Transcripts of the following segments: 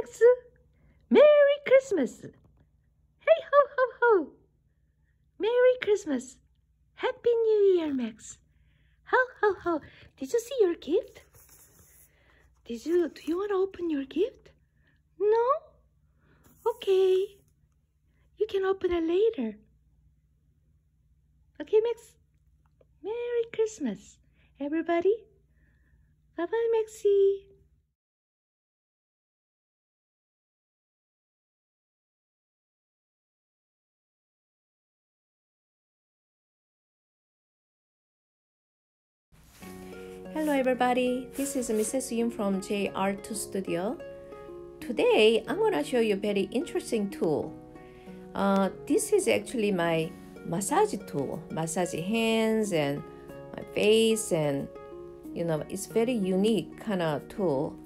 Max. Merry Christmas. Hey, ho, ho, ho. Merry Christmas. Happy New Year, Max. Ho, ho, ho. Did you see your gift? Did you, do you want to open your gift? No? Okay. You can open it later. Okay, Max? Merry Christmas, everybody. Bye-bye, Maxie. Hello everybody, this is Mrs. Yun from J Art Studio. Today I'm going to show you a very interesting tool. Uh, this is actually my massage tool, massage hands and my face and you know it's very unique kind of tool.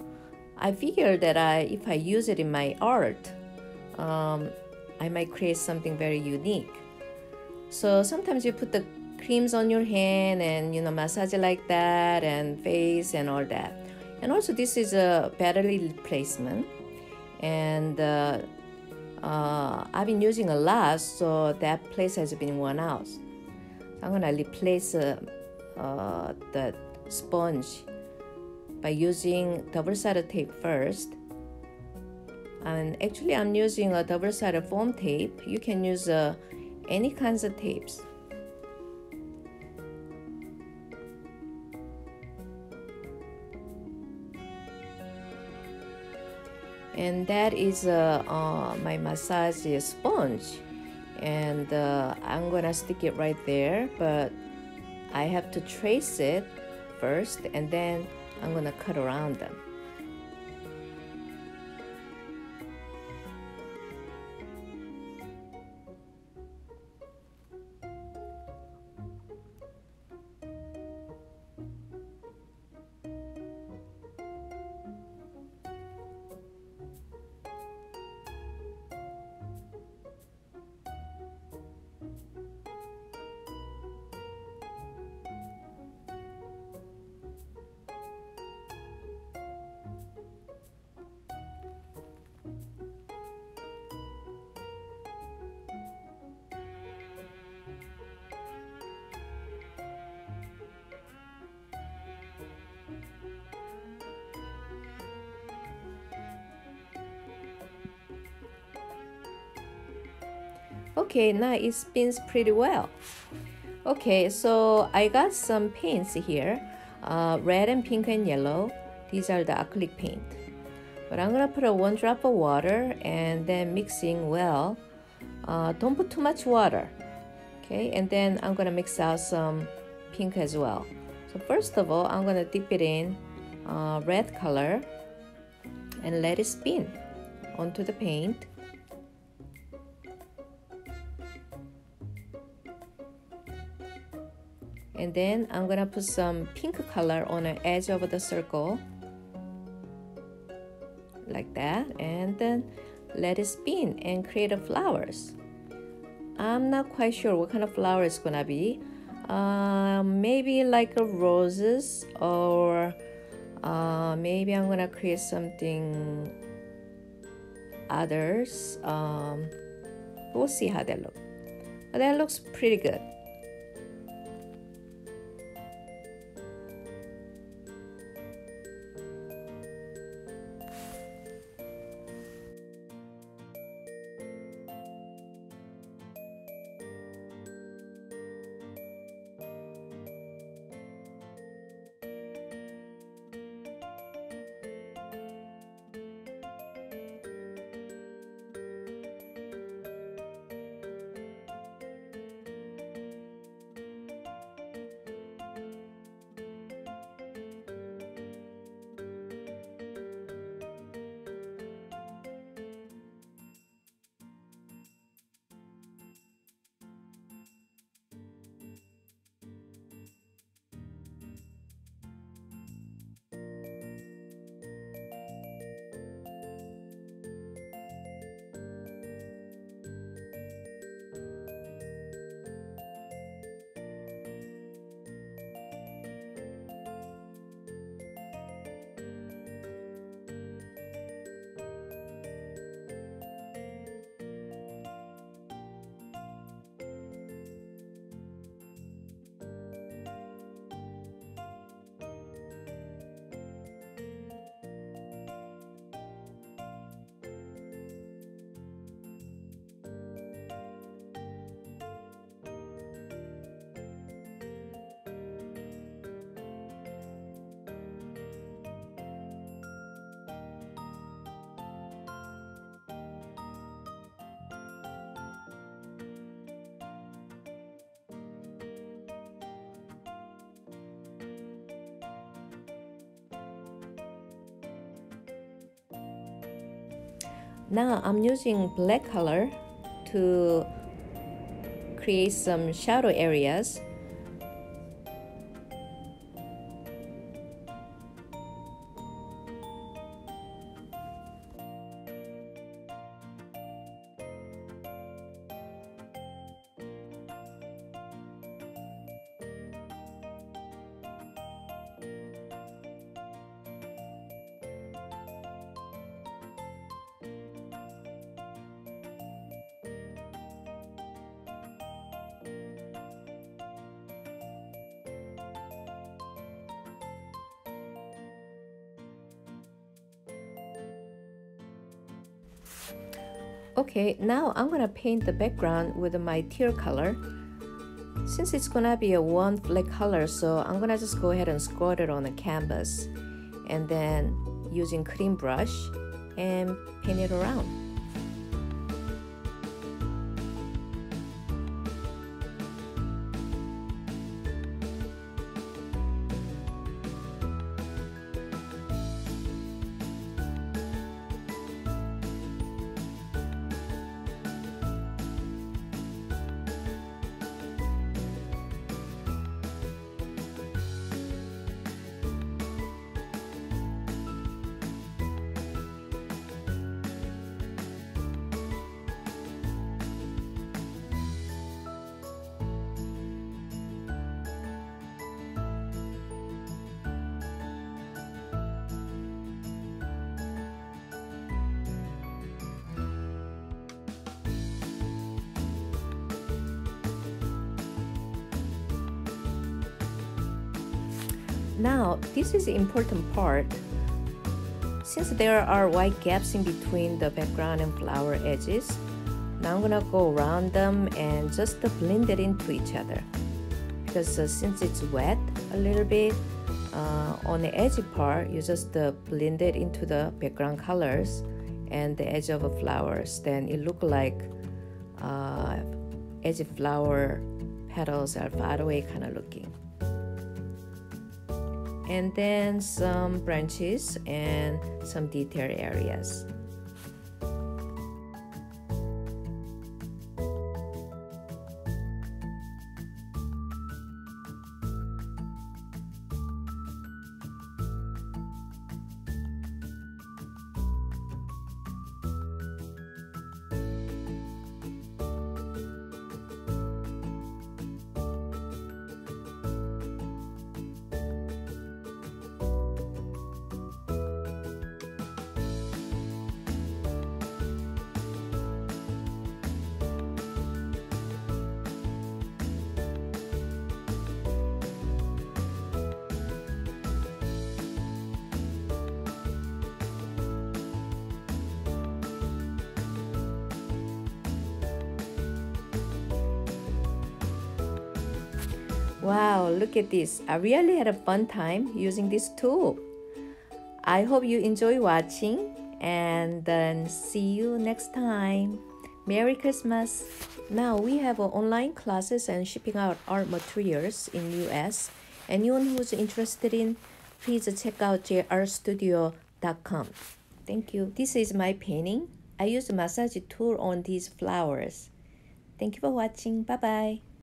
I figured that I if I use it in my art, um, I might create something very unique. So sometimes you put the creams on your hand and you know massage like that and face and all that. And also this is a battery replacement. And uh, uh, I've been using a lot so that place has been worn out. So I'm gonna replace uh, uh the sponge by using double-sided tape first. And actually I'm using a double-sided foam tape. You can use uh, any kinds of tapes and that is uh, uh, my massage sponge. And uh, I'm gonna stick it right there but I have to trace it first and then I'm gonna cut around them okay now it spins pretty well. Okay so I got some paints here. Uh, red and pink and yellow. These are the acrylic paint. But I'm gonna put a one drop of water and then mixing well. Uh, don't put too much water okay? And then I'm gonna mix out some pink as well. So first of all I'm gonna dip it in uh, red color and let it spin onto the paint and then I'm gonna put some pink color on the edge of the circle like that. And then let it spin and create a flowers. I'm not quite sure what kind of flower it's gonna be. Uh, maybe like a roses or uh, maybe I'm gonna create something others. Um, we'll see how that looks that looks pretty good Now I'm using black color to create some shadow areas Okay, now I'm gonna paint the background with my teal color. Since it's gonna be a one black color, so I'm gonna just go ahead and squat it on the canvas and then using cream brush and paint it around. Now, this is the important part. Since there are white gaps in between the background and flower edges, now I'm gonna go around them and just blend it into each other. Because uh, since it's wet a little bit, uh, on the edge part, you just uh, blend it into the background colors and the edge of the flowers. Then it look like uh, edgy flower petals are far away kind of looking and then some branches and some detail areas. Wow, look at this. I really had a fun time using this tool. I hope you enjoy watching and then see you next time. Merry Christmas. Now we have online classes and shipping out art materials in US. Anyone who's interested in, please check out jartstudio.com. Thank you. This is my painting. I use massage tool on these flowers. Thank you for watching. Bye bye.